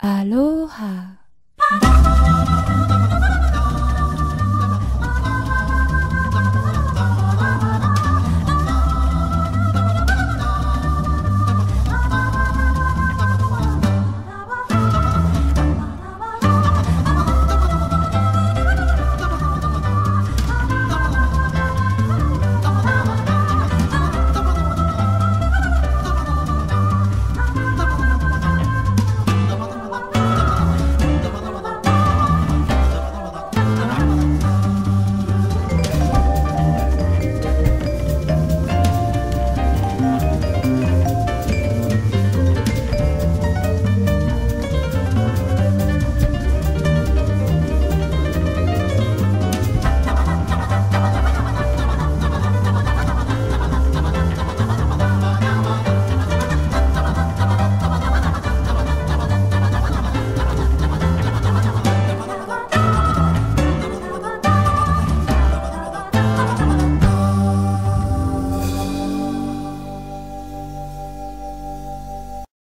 Aloha.